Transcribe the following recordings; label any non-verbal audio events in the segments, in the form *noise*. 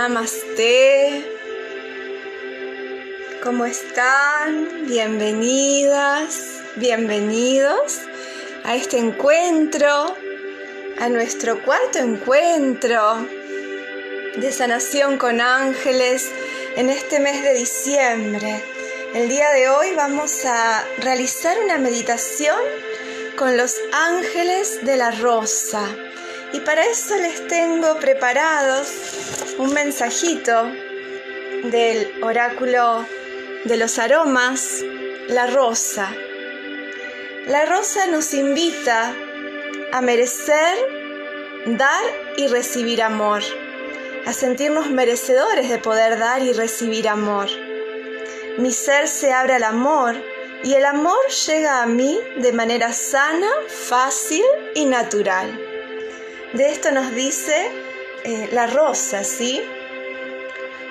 Namaste. ¿Cómo están? Bienvenidas, bienvenidos a este encuentro, a nuestro cuarto encuentro de sanación con ángeles en este mes de diciembre. El día de hoy vamos a realizar una meditación con los ángeles de la rosa. Y para eso les tengo preparados un mensajito del oráculo de los aromas, la rosa. La rosa nos invita a merecer, dar y recibir amor, a sentirnos merecedores de poder dar y recibir amor. Mi ser se abre al amor y el amor llega a mí de manera sana, fácil y natural. De esto nos dice eh, la rosa, ¿sí?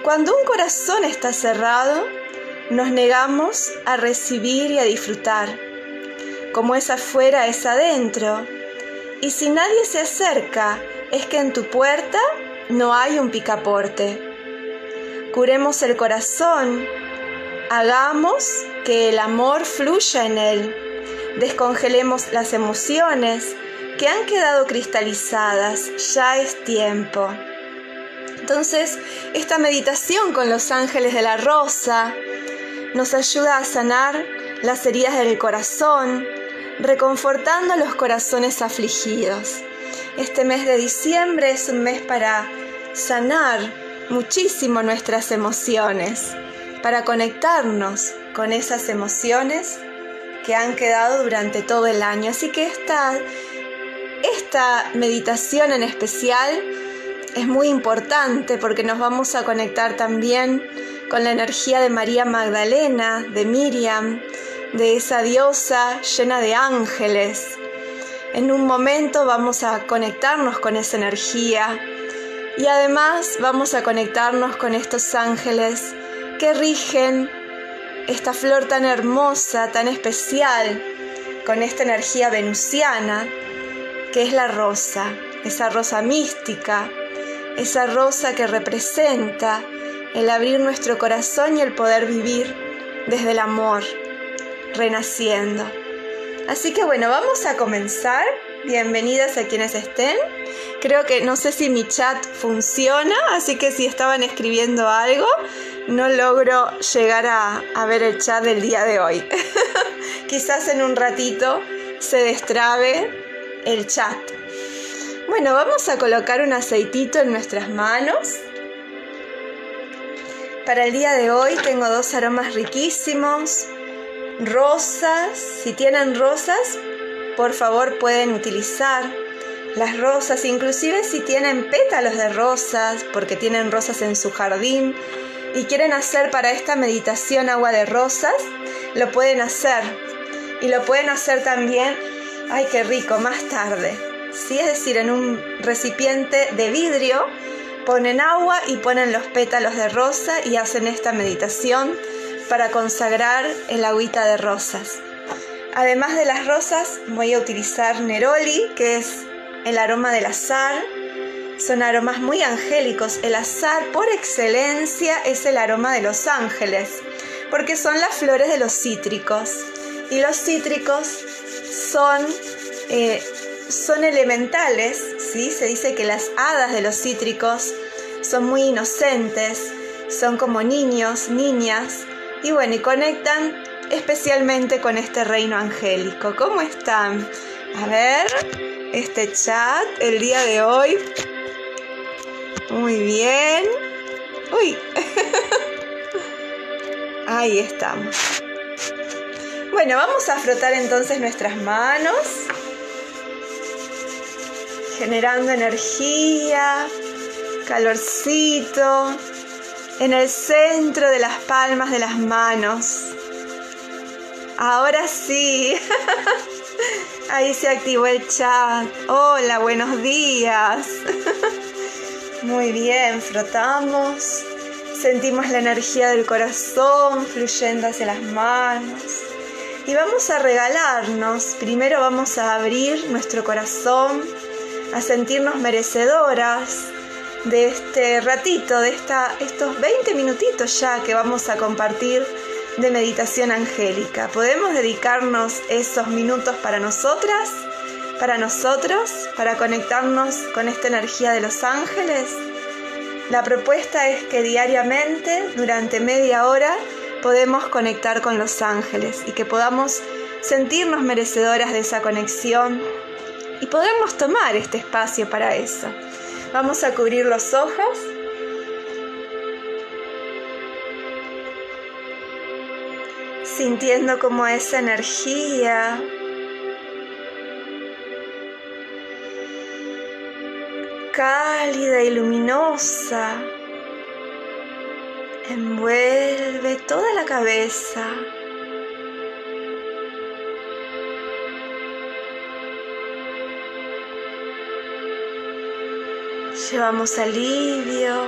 Cuando un corazón está cerrado, nos negamos a recibir y a disfrutar. Como es afuera, es adentro. Y si nadie se acerca, es que en tu puerta no hay un picaporte. Curemos el corazón, hagamos que el amor fluya en él, descongelemos las emociones, que han quedado cristalizadas, ya es tiempo. Entonces, esta meditación con los ángeles de la rosa nos ayuda a sanar las heridas del corazón, reconfortando los corazones afligidos. Este mes de diciembre es un mes para sanar muchísimo nuestras emociones, para conectarnos con esas emociones que han quedado durante todo el año. Así que esta esta meditación en especial es muy importante porque nos vamos a conectar también con la energía de María Magdalena, de Miriam, de esa diosa llena de ángeles. En un momento vamos a conectarnos con esa energía y además vamos a conectarnos con estos ángeles que rigen esta flor tan hermosa, tan especial, con esta energía venusiana que es la rosa, esa rosa mística, esa rosa que representa el abrir nuestro corazón y el poder vivir desde el amor, renaciendo. Así que bueno, vamos a comenzar. Bienvenidas a quienes estén. Creo que no sé si mi chat funciona, así que si estaban escribiendo algo, no logro llegar a, ver el chat del día de hoy. *laughs* Quizás en un ratito se destrabe el chat. Bueno, vamos a colocar un aceitito en nuestras manos. Para el día de hoy tengo dos aromas riquísimos. Rosas, si tienen rosas, por favor pueden utilizar las rosas, inclusive si tienen pétalos de rosas, porque tienen rosas en su jardín y quieren hacer para esta meditación agua de rosas, lo pueden hacer. Y lo pueden hacer también ay, qué rico, más tarde. ¿Sí? Es decir, en un recipiente de vidrio ponen agua y ponen los pétalos de rosa y hacen esta meditación para consagrar el agüita de rosas. Además de las rosas, voy a utilizar neroli, que es el aroma del azar. Son aromas muy angélicos. El azar, por excelencia, es el aroma de los ángeles, porque son las flores de los cítricos. Y los cítricos son, eh, son elementales, ¿sí? Se dice que las hadas de los cítricos son muy inocentes, son como niños, niñas, y bueno, y conectan especialmente con este reino angélico. ¿Cómo están? A ver, este chat el día de hoy. Muy bien. Uy. *laughs* Ahí estamos. Bueno, vamos a frotar entonces nuestras manos, generando energía, calorcito en el centro de las palmas de las manos. Ahora sí, *laughs* ahí se activó el chat. Hola, buenos días. *laughs* Muy bien, frotamos, sentimos la energía del corazón fluyendo hacia las manos y vamos a regalarnos, primero vamos a abrir nuestro corazón, a sentirnos merecedoras de este ratito, de esta, estos 20 minutitos ya que vamos a compartir de meditación angélica. ¿Podemos dedicarnos esos minutos para nosotras, para nosotros, para conectarnos con esta energía de los ángeles? La propuesta es que diariamente, durante media hora, podemos conectar con los ángeles y que podamos sentirnos merecedoras de esa conexión y podemos tomar este espacio para eso. Vamos a cubrir los ojos. Sintiendo como esa energía cálida y luminosa envuelve toda la cabeza. Llevamos alivio,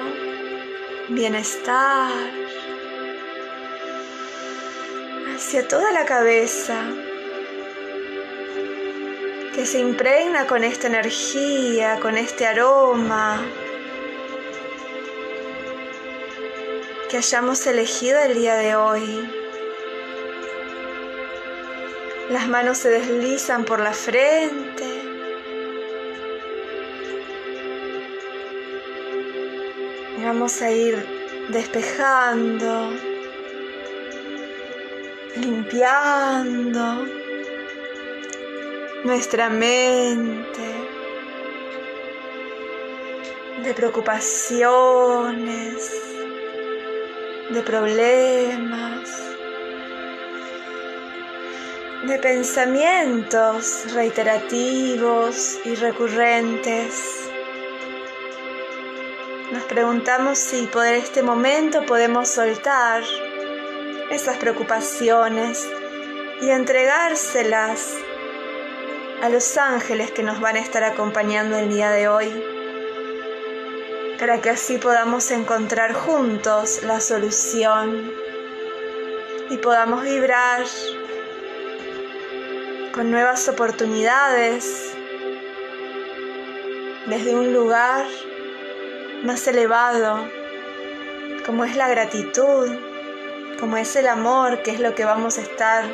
bienestar hacia toda la cabeza que se impregna con esta energía, con este aroma que hayamos elegido el día de hoy. Las manos se deslizan por la frente. Y vamos a ir despejando, limpiando nuestra mente de preocupaciones, de problemas, de pensamientos reiterativos y recurrentes. Nos preguntamos si por este momento podemos soltar esas preocupaciones y entregárselas a los ángeles que nos van a estar acompañando el día de hoy, para que así podamos encontrar juntos la solución y podamos vibrar con nuevas oportunidades desde un lugar más elevado, como es la gratitud, como es el amor, que es lo que vamos a estar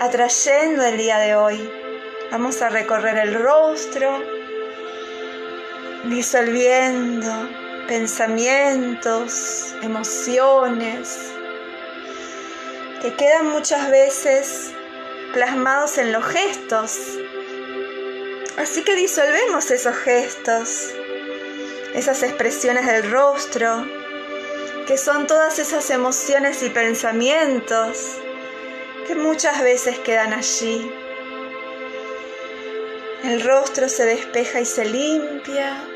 atrayendo el día de hoy. Vamos a recorrer el rostro, disolviendo pensamientos, emociones, que quedan muchas veces plasmados en los gestos. Así que disolvemos esos gestos, esas expresiones del rostro, que son todas esas emociones y pensamientos que muchas veces quedan allí el rostro se despeja y se limpia.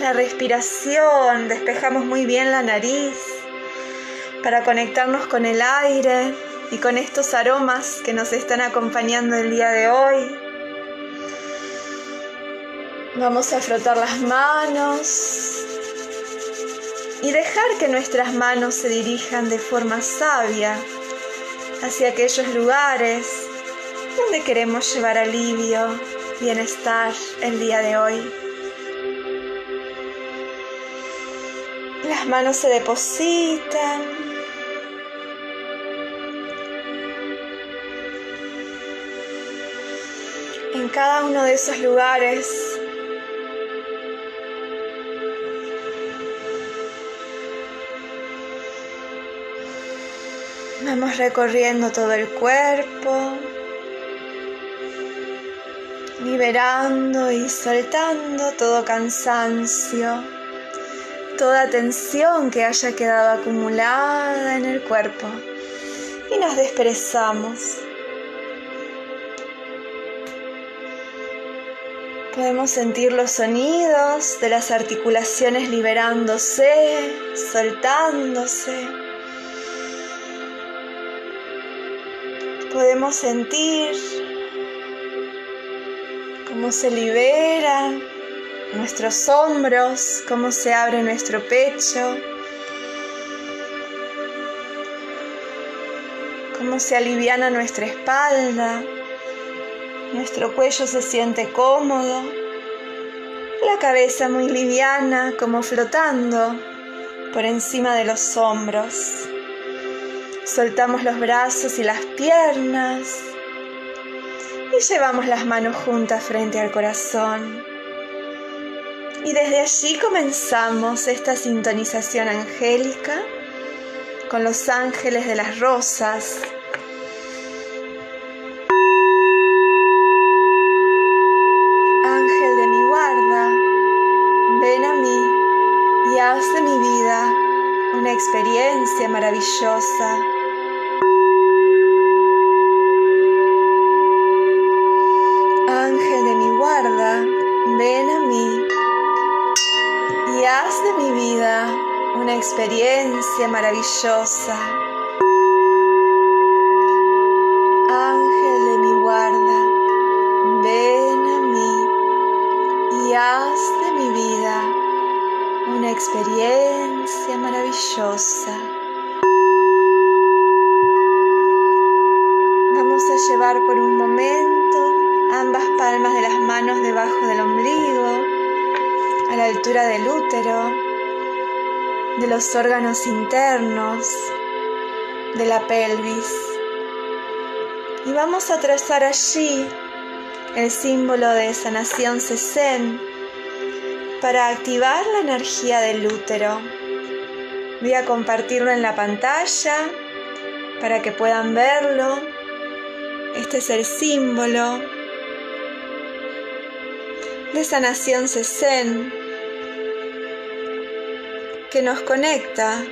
La respiración, despejamos muy bien la nariz para conectarnos con el aire y con estos aromas que nos están acompañando el día de hoy. Vamos a frotar las manos y dejar que nuestras manos se dirijan de forma sabia hacia aquellos lugares donde queremos llevar alivio, bienestar el día de hoy. Las manos se depositan. En cada uno de esos lugares. Vamos recorriendo todo el cuerpo, liberando y soltando todo cansancio, toda tensión que haya quedado acumulada en el cuerpo y nos desperezamos. Podemos sentir los sonidos de las articulaciones liberándose, soltándose. podemos sentir cómo se liberan nuestros hombros, cómo se abre nuestro pecho, cómo se aliviana nuestra espalda, Nuestro cuello se siente cómodo, la cabeza muy liviana como flotando por encima de los hombros. Soltamos los brazos y las piernas y llevamos las manos juntas frente al corazón. Y desde allí comenzamos esta sintonización angélica con los ángeles de las rosas. Ángel de maravillosa. De los órganos internos, de la pelvis. Y vamos a trazar allí el símbolo de sanación Sesen para activar la energía del útero. Voy a compartirlo en la pantalla para que puedan verlo. Este es el símbolo de sanación Sesen que nos conecta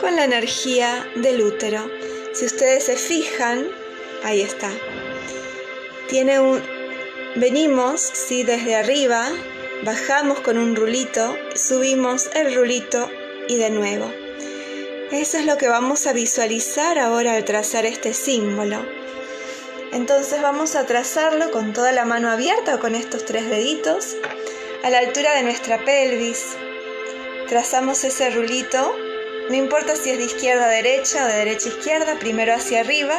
con la energía del útero. Si ustedes se fijan, ahí está. Tiene un venimos, sí, desde arriba, bajamos con un rulito, subimos el rulito y de nuevo. Eso es lo que vamos a visualizar ahora al trazar este símbolo. Entonces vamos a trazarlo con toda la mano abierta o con estos tres deditos a la altura de nuestra pelvis, Trazamos ese rulito, no importa si es de izquierda a derecha o de derecha a izquierda, primero hacia arriba,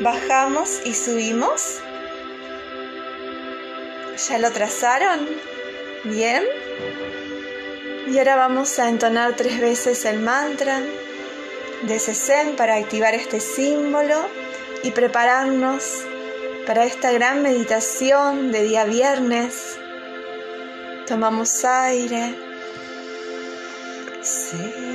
bajamos y subimos. ¿Ya lo trazaron? Bien. Y ahora vamos a entonar tres veces el mantra de Sesen para activar este símbolo y prepararnos para esta gran meditación de día viernes. Tomamos aire. Say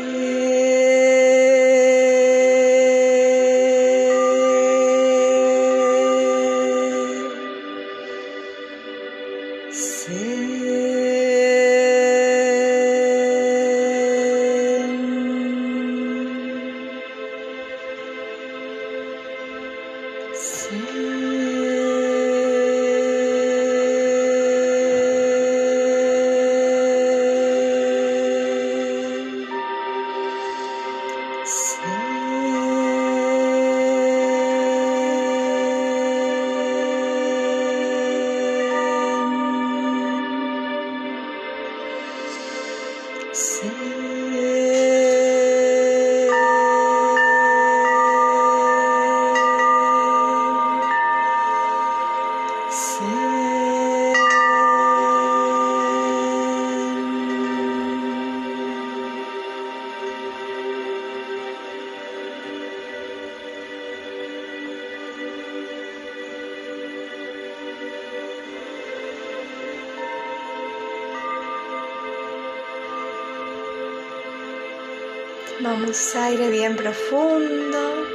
Vamos aire bien profundo.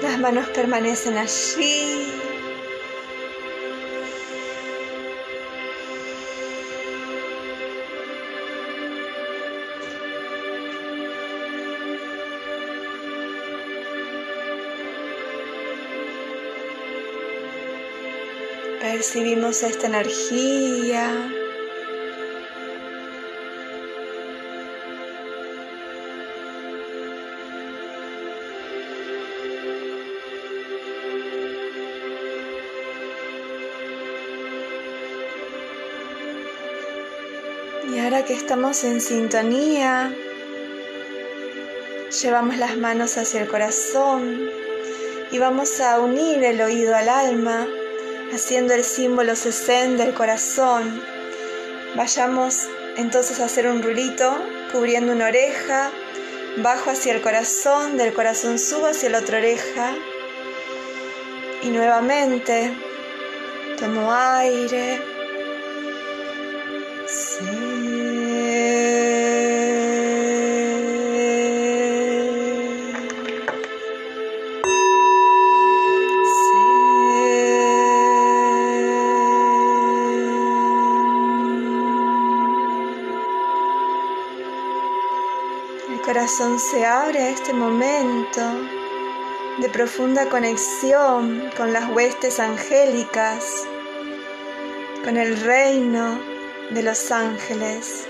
Las manos permanecen allí. Percibimos esta energía. Y ahora que estamos en sintonía, llevamos las manos hacia el corazón y vamos a unir el oído al alma, haciendo el símbolo sesen del corazón. Vayamos entonces a hacer un rulito cubriendo una oreja, bajo hacia el corazón, del corazón subo hacia la otra oreja y nuevamente tomo aire. Corazón se abre a este momento de profunda conexión con las huestes angélicas, con el reino de los ángeles.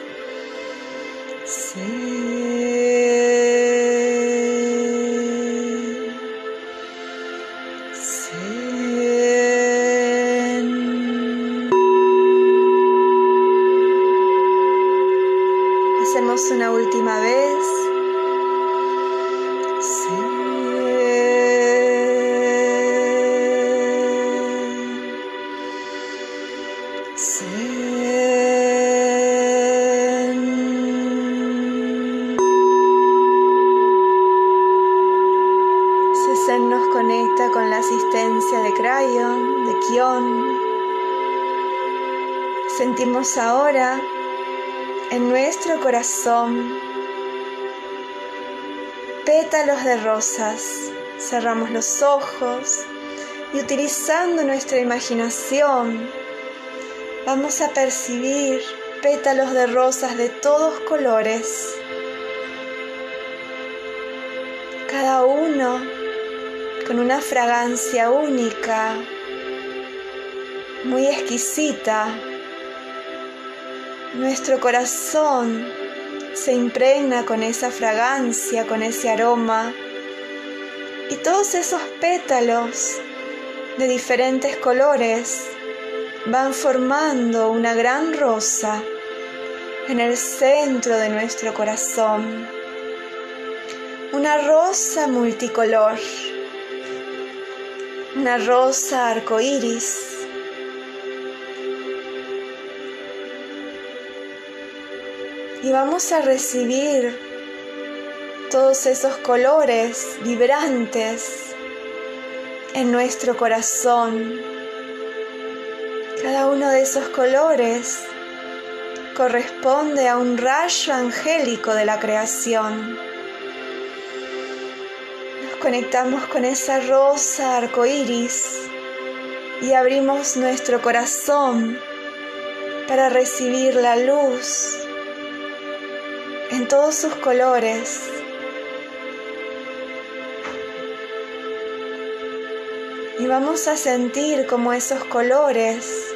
Sentimos ahora en nuestro corazón pétalos de rosas. Cerramos los ojos y utilizando nuestra imaginación vamos a percibir pétalos de rosas de todos colores. Con una fragancia única, muy exquisita. Nuestro corazón se impregna con esa fragancia, con ese aroma. Y todos esos pétalos de diferentes colores van formando una gran rosa en el centro de nuestro corazón. Una rosa multicolor una rosa arcoíris. Y vamos a recibir todos esos colores vibrantes en nuestro corazón. Cada uno de esos colores corresponde a un rayo angélico de la creación conectamos con esa rosa arcoíris y abrimos nuestro corazón para recibir la luz en todos sus colores. Y vamos a sentir como esos colores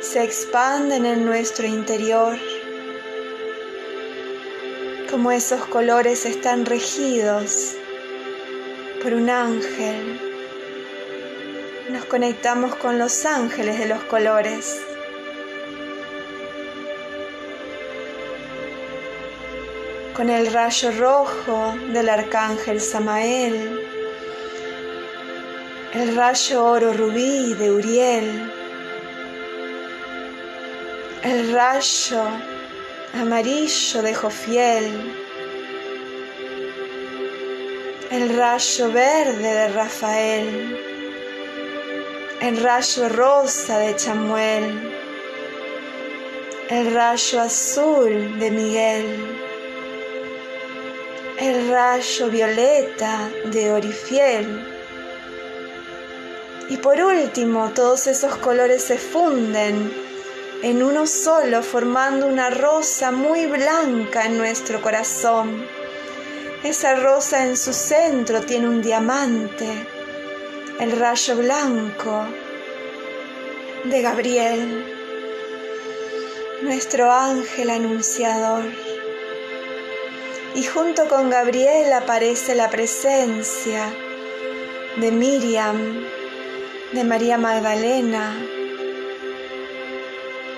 se expanden en nuestro interior, como esos colores están regidos por un ángel. Nos conectamos con los ángeles de los colores. Con el rayo rojo del arcángel Samael. El rayo oro rubí de Uriel. El rayo amarillo de Jofiel el rayo verde de Rafael, el rayo rosa de Chamuel, el rayo azul de Miguel, el rayo violeta de Orifiel. Y por último, todos esos colores se funden en uno solo, formando una rosa muy blanca en nuestro corazón esa rosa en su centro tiene un diamante, el rayo blanco de Gabriel, nuestro ángel anunciador. Y junto con Gabriel aparece la presencia de Miriam, de María Magdalena.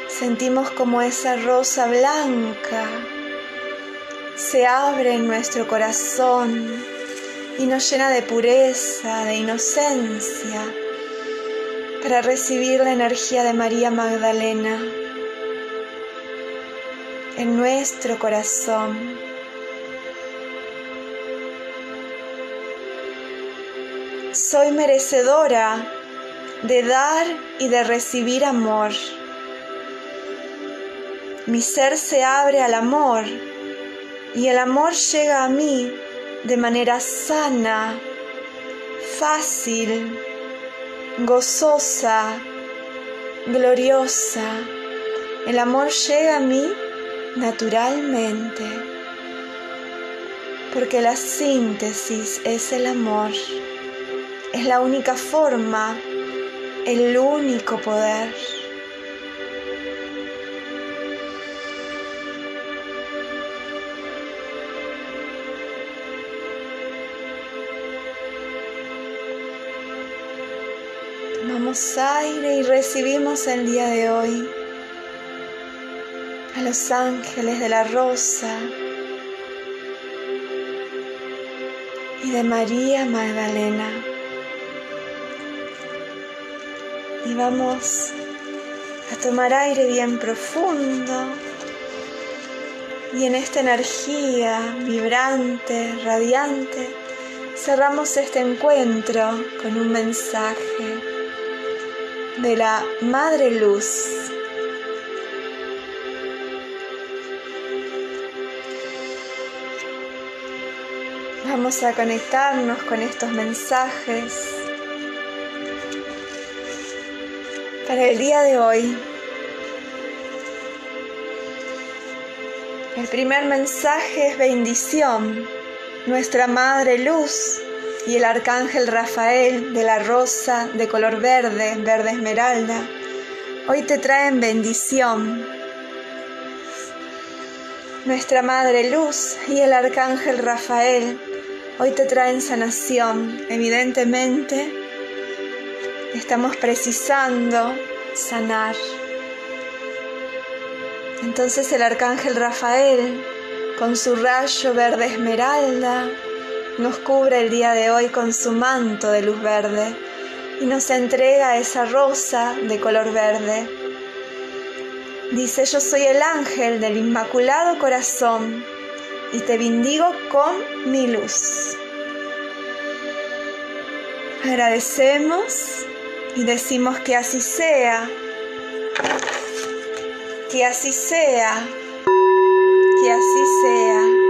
Sentimos como esa rosa blanca se abre en nuestro corazón y nos llena de pureza, de inocencia, para recibir la energía de María Magdalena en nuestro corazón. Soy merecedora de dar y de recibir amor. Mi ser se abre al amor y el amor llega a mí de manera sana, fácil, gozosa, gloriosa. El amor llega a mí naturalmente, porque la síntesis es el amor, es la única forma, el único poder. Aire y recibimos el día de hoy a los ángeles de la rosa y de María Magdalena. Y vamos a tomar aire bien profundo y en esta energía vibrante, radiante, cerramos este encuentro con un mensaje de la Madre Luz. Vamos a conectarnos con estos mensajes para el día de hoy. El primer mensaje es bendición, nuestra Madre Luz y el arcángel Rafael de la rosa de color verde, verde esmeralda, hoy te traen bendición. Nuestra Madre Luz y el arcángel Rafael hoy te traen sanación. Evidentemente, estamos precisando sanar. Entonces el arcángel Rafael, con su rayo verde esmeralda, nos cubre el día de hoy con su manto de luz verde y nos entrega esa rosa de color verde. Dice, yo soy el ángel del Inmaculado Corazón y te bendigo con mi luz. Agradecemos y decimos que así sea, que así sea, que así sea.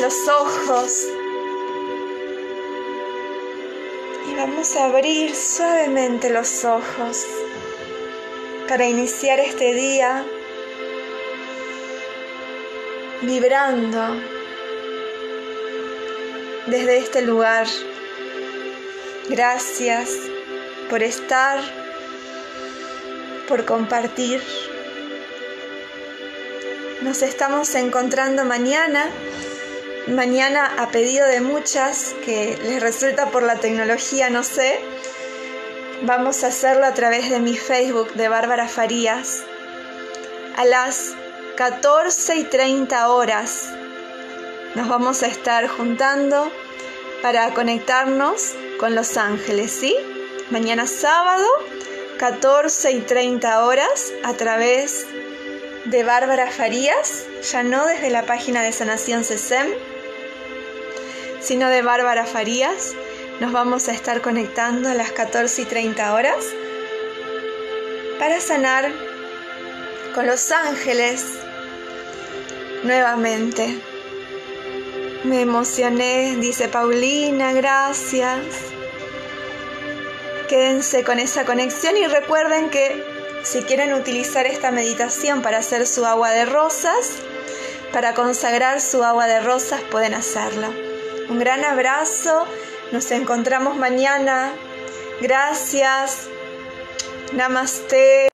Los ojos. Y vamos a abrir suavemente los ojos para iniciar este día vibrando desde este lugar. Gracias por estar por compartir. Nos estamos encontrando mañana, mañana a pedido de muchas que les resulta por la tecnología, no sé. Vamos a hacerlo a través de mi Facebook de Bárbara Farías a las 14 y 30 horas. Nos vamos a estar juntando para conectarnos con los ángeles, ¿sí? Mañana sábado 14 y 30 horas a través de Bárbara Farías, ya no desde la página de Sanación CESEM, sino de Bárbara Farías. Nos vamos a estar conectando a las 14 y 30 horas para sanar con los ángeles nuevamente. Me emocioné, dice Paulina, gracias. Quédense con esa conexión y recuerden que si quieren utilizar esta meditación para hacer su agua de rosas, para consagrar su agua de rosas, pueden hacerlo. Un gran abrazo, nos encontramos mañana. Gracias. Namaste.